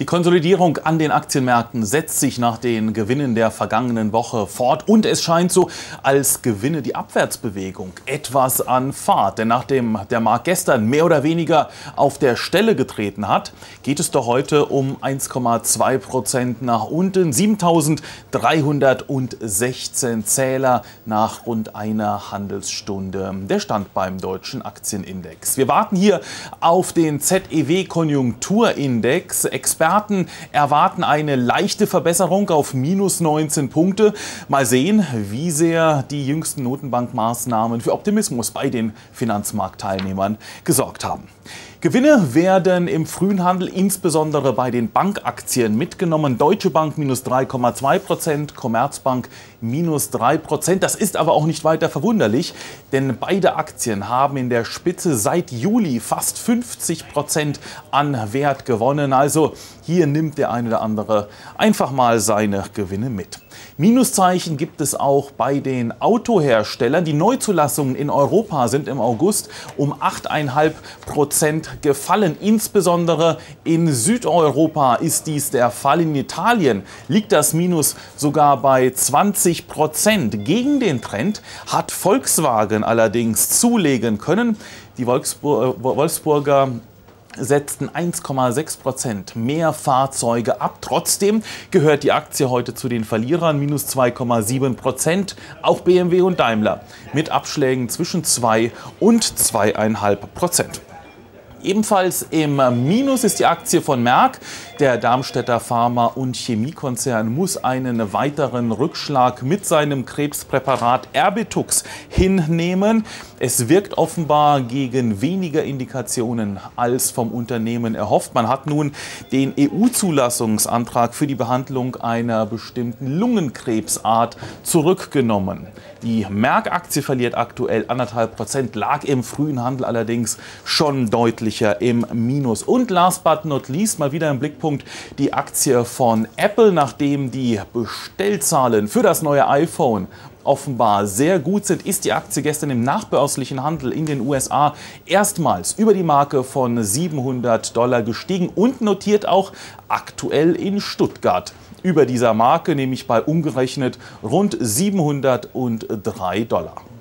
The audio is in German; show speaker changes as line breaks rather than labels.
Die Konsolidierung an den Aktienmärkten setzt sich nach den Gewinnen der vergangenen Woche fort und es scheint so, als gewinne die Abwärtsbewegung etwas an Fahrt. Denn nachdem der Markt gestern mehr oder weniger auf der Stelle getreten hat, geht es doch heute um 1,2 Prozent nach unten. 7316 Zähler nach rund einer Handelsstunde. Der Stand beim deutschen Aktienindex. Wir warten hier auf den ZEW Konjunkturindex. Experten Experten erwarten eine leichte Verbesserung auf minus 19 Punkte. Mal sehen, wie sehr die jüngsten Notenbankmaßnahmen für Optimismus bei den Finanzmarktteilnehmern gesorgt haben. Gewinne werden im frühen Handel insbesondere bei den Bankaktien mitgenommen. Deutsche Bank minus 3,2 Prozent, Commerzbank minus 3 Prozent. Das ist aber auch nicht weiter verwunderlich, denn beide Aktien haben in der Spitze seit Juli fast 50 Prozent an Wert gewonnen. Also hier nimmt der eine oder andere einfach mal seine Gewinne mit. Minuszeichen gibt es auch bei den Autoherstellern. Die Neuzulassungen in Europa sind im August um 8,5 Prozent gefallen. Insbesondere in Südeuropa ist dies der Fall. In Italien liegt das Minus sogar bei 20 Prozent. Gegen den Trend hat Volkswagen allerdings zulegen können. Die Wolfsburger setzten 1,6 Prozent mehr Fahrzeuge ab. Trotzdem gehört die Aktie heute zu den Verlierern, minus 2,7 Prozent. Auch BMW und Daimler mit Abschlägen zwischen 2 und 2,5 Prozent. Ebenfalls im Minus ist die Aktie von Merck. Der Darmstädter Pharma- und Chemiekonzern muss einen weiteren Rückschlag mit seinem Krebspräparat Erbitux hinnehmen. Es wirkt offenbar gegen weniger Indikationen als vom Unternehmen erhofft. Man hat nun den EU-Zulassungsantrag für die Behandlung einer bestimmten Lungenkrebsart zurückgenommen. Die Merck-Aktie verliert aktuell anderthalb Prozent, lag im frühen Handel allerdings schon deutlicher im Minus. Und last but not least mal wieder im Blickpunkt die Aktie von Apple, nachdem die Bestellzahlen für das neue iPhone offenbar sehr gut sind, ist die Aktie gestern im nachbörslichen Handel in den USA erstmals über die Marke von 700 Dollar gestiegen und notiert auch aktuell in Stuttgart über dieser Marke, nämlich bei umgerechnet rund 703 Dollar.